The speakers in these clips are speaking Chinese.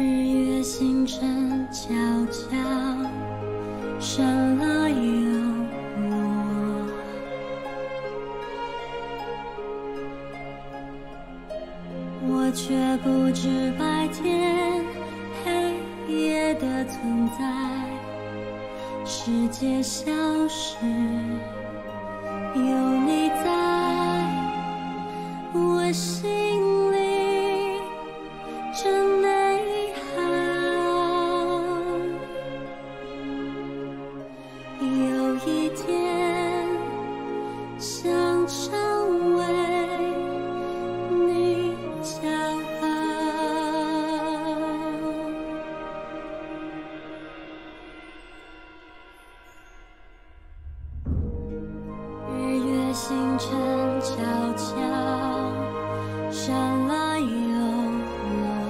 日月星辰悄悄升了又落，我却不知白天黑夜的存在，世界消失，有你在我心星辰悄悄闪了又落，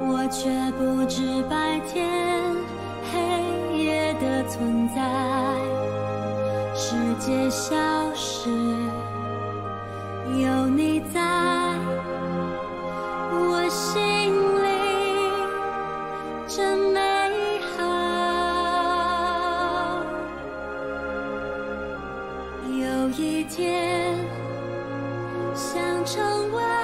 我却不知白天黑夜的存在，世界消失，有你在。一天，想成为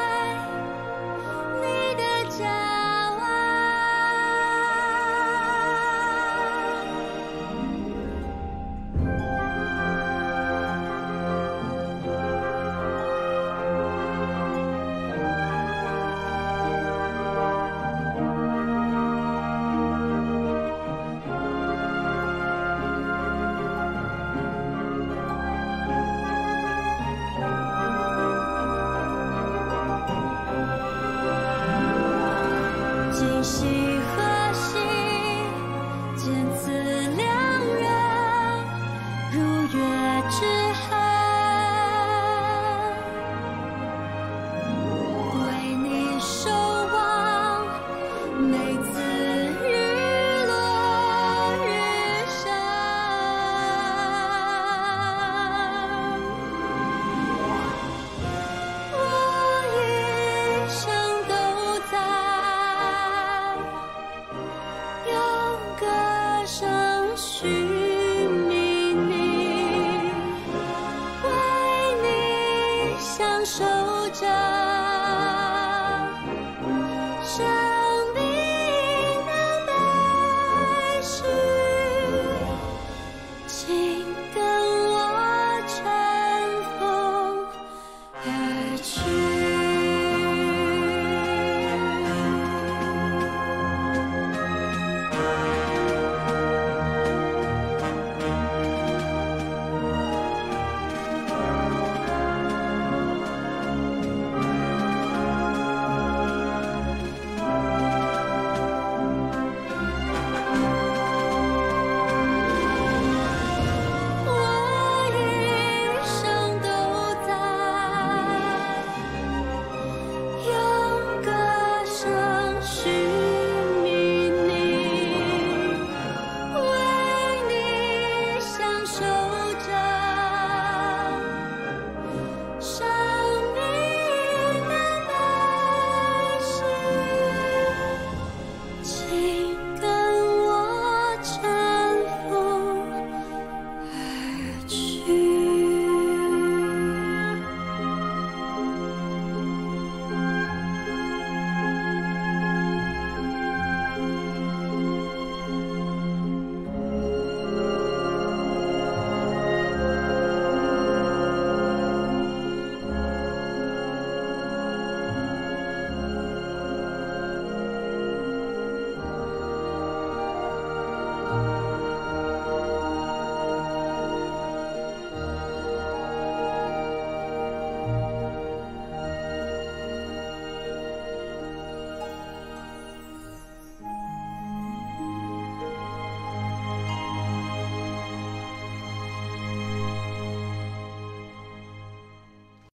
双手掌。